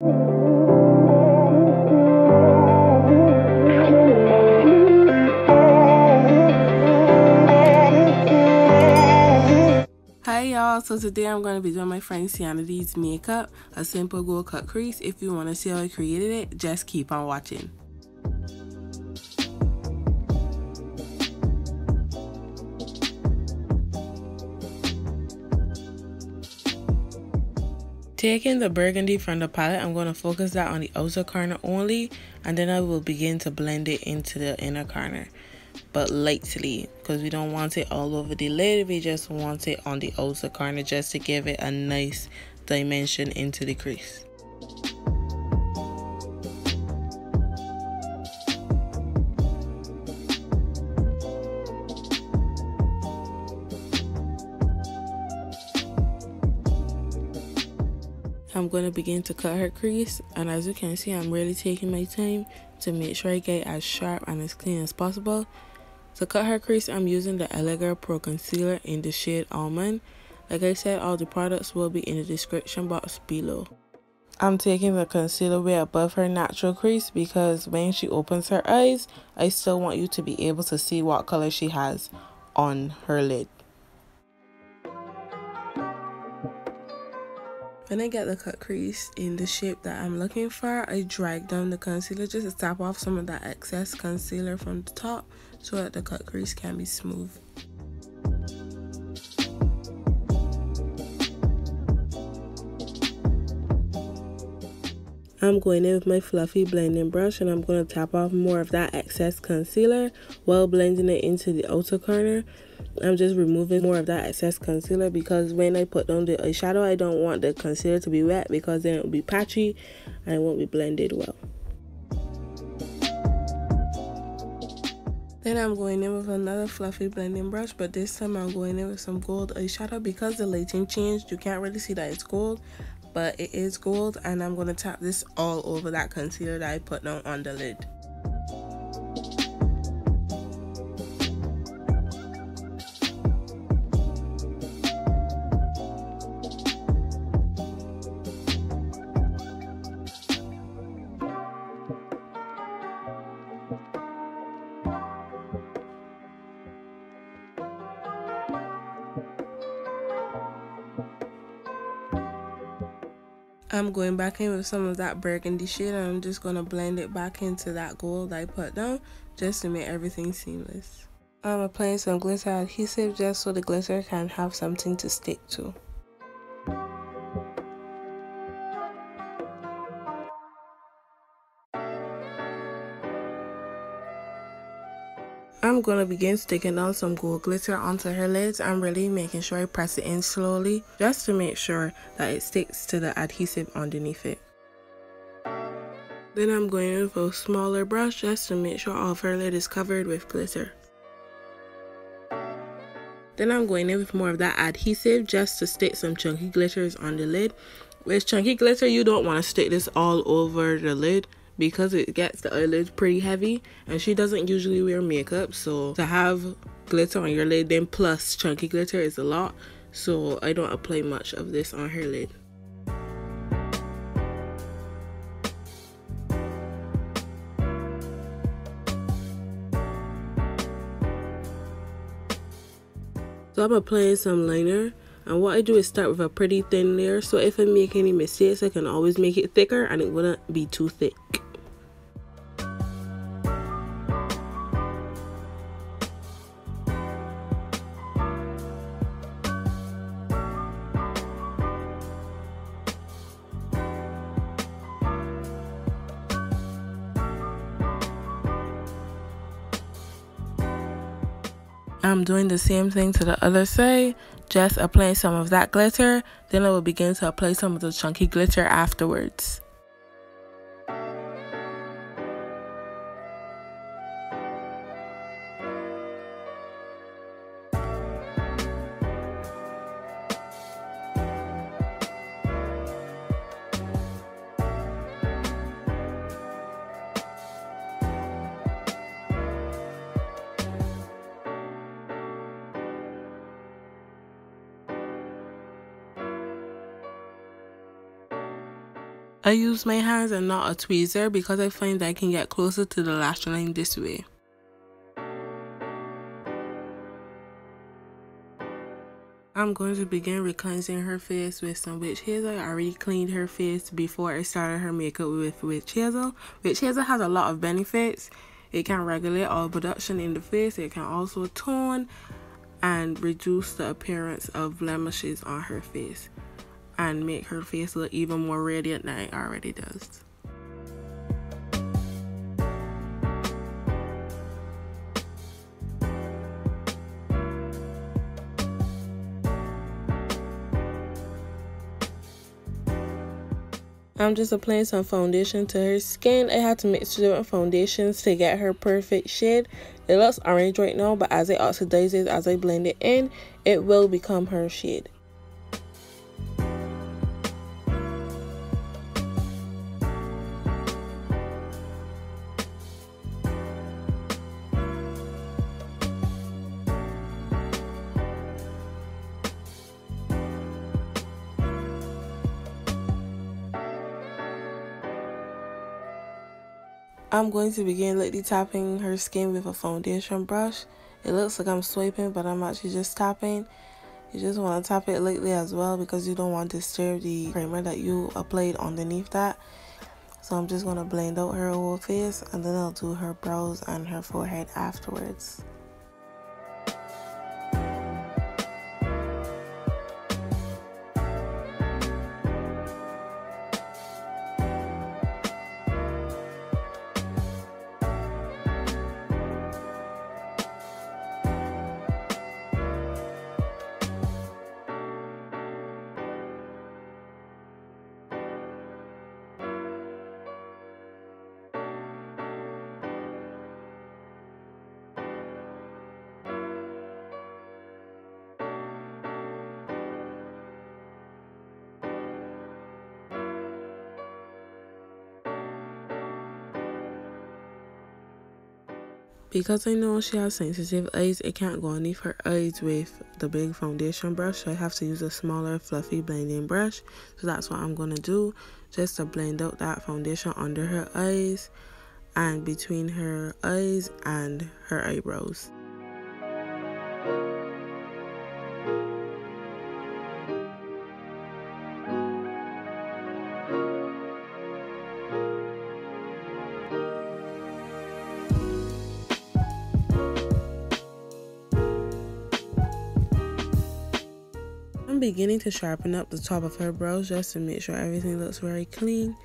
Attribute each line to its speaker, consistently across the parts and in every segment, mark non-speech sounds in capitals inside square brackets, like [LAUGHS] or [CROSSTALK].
Speaker 1: Hi y'all, so today I'm going to be doing my friend Sianity's makeup, a simple gold cut crease. If you want to see how I created it, just keep on watching. Taking the burgundy from the palette, I'm going to focus that on the outer corner only and then I will begin to blend it into the inner corner but lightly because we don't want it all over the lid we just want it on the outer corner just to give it a nice dimension into the crease I'm going to begin to cut her crease and as you can see I'm really taking my time to make sure I get as sharp and as clean as possible. To cut her crease I'm using the LA Girl Pro Concealer in the shade Almond. Like I said all the products will be in the description box below. I'm taking the concealer way above her natural crease because when she opens her eyes I still want you to be able to see what color she has on her lid. When I get the cut crease in the shape that I'm looking for, I drag down the concealer just to tap off some of that excess concealer from the top so that the cut crease can be smooth. I'm going in with my fluffy blending brush and I'm going to tap off more of that excess concealer while blending it into the outer corner I'm just removing more of that excess concealer because when I put on the eyeshadow I don't want the concealer to be wet because then it will be patchy and it won't be blended well. Then I'm going in with another fluffy blending brush but this time I'm going in with some gold eyeshadow because the lighting changed you can't really see that it's gold but it is gold and I'm going to tap this all over that concealer that I put down on the lid. I'm going back in with some of that burgundy shade and I'm just going to blend it back into that gold I put down just to make everything seamless. Um, I'm applying some glitter adhesive just so the glitter can have something to stick to. I'm going to begin sticking down some gold glitter onto her lids. I'm really making sure I press it in slowly just to make sure that it sticks to the adhesive underneath it. Then I'm going in with a smaller brush just to make sure all of her lid is covered with glitter. Then I'm going in with more of that adhesive just to stick some chunky glitters on the lid. With chunky glitter, you don't want to stick this all over the lid because it gets the eyelids pretty heavy and she doesn't usually wear makeup so to have glitter on your lid then plus chunky glitter is a lot so I don't apply much of this on her lid. So I'm applying some liner and what I do is start with a pretty thin layer so if I make any mistakes I can always make it thicker and it wouldn't be too thick. I'm doing the same thing to the other side, just applying some of that glitter, then I will begin to apply some of the chunky glitter afterwards. I use my hands and not a tweezer because I find I can get closer to the lash line this way. I'm going to begin recleansing her face with some witch hazel. I already cleaned her face before I started her makeup with witch hazel. Witch hazel has a lot of benefits. It can regulate oil production in the face. It can also tone and reduce the appearance of blemishes on her face and make her face look even more radiant than it already does. I'm just applying some foundation to her skin. I had to mix different foundations to get her perfect shade. It looks orange right now, but as it oxidizes, as I blend it in, it will become her shade. I'm going to begin lightly tapping her skin with a foundation brush. It looks like I'm swiping, but I'm actually just tapping. You just want to tap it lightly as well because you don't want to disturb the primer that you applied underneath that. So I'm just going to blend out her whole face and then I'll do her brows and her forehead afterwards. Because I know she has sensitive eyes, it can't go underneath her eyes with the big foundation brush. So I have to use a smaller fluffy blending brush. So that's what I'm going to do. Just to blend out that foundation under her eyes and between her eyes and her eyebrows. I'm beginning to sharpen up the top of her brows just to make sure everything looks very clean.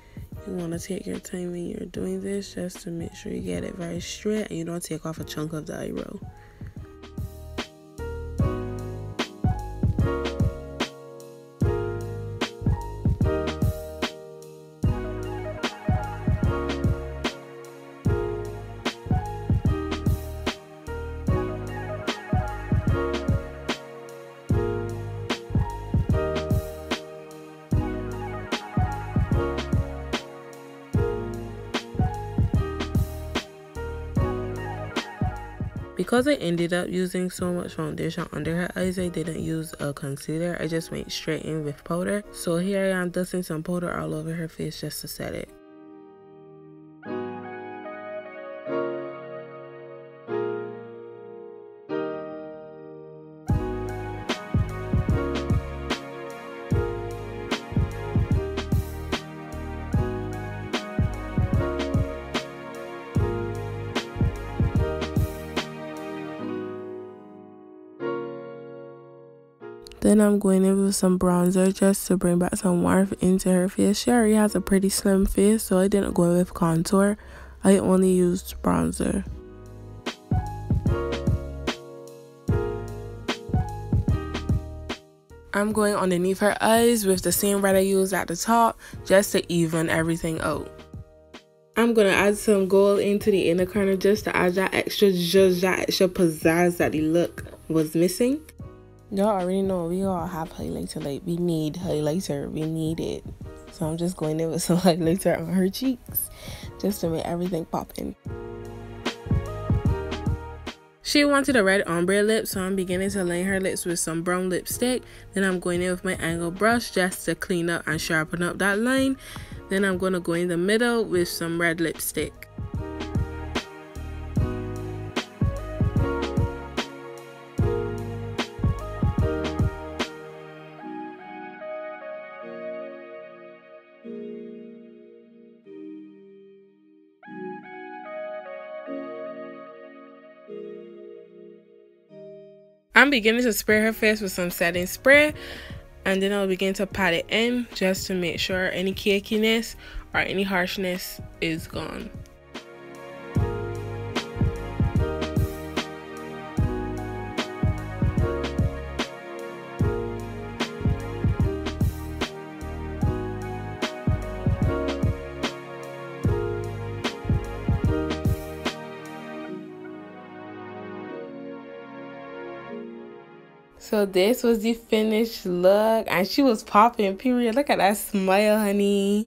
Speaker 1: You want to take your time when you're doing this just to make sure you get it very straight and you don't take off a chunk of the eyebrow. Because I ended up using so much foundation under her eyes, I didn't use a concealer. I just went straight in with powder. So here I am dusting some powder all over her face just to set it. Then I'm going in with some bronzer just to bring back some warmth into her face. She already has a pretty slim face, so I didn't go with contour. I only used bronzer. I'm going underneath her eyes with the same red I used at the top just to even everything out. I'm going to add some gold into the inner corner just to add that extra just that extra pizzazz that the look was missing. Y'all already know we all have highlighter. Like we need highlighter. We need it. So I'm just going in with [LAUGHS] some highlighter on her cheeks just to make everything pop in. She wanted a red ombre lip, so I'm beginning to line her lips with some brown lipstick. Then I'm going in with my angle brush just to clean up and sharpen up that line. Then I'm going to go in the middle with some red lipstick. I'm beginning to spray her face with some setting spray and then I'll begin to pat it in just to make sure any cakiness or any harshness is gone. So this was the finished look and she was popping period. Look at that smile, honey.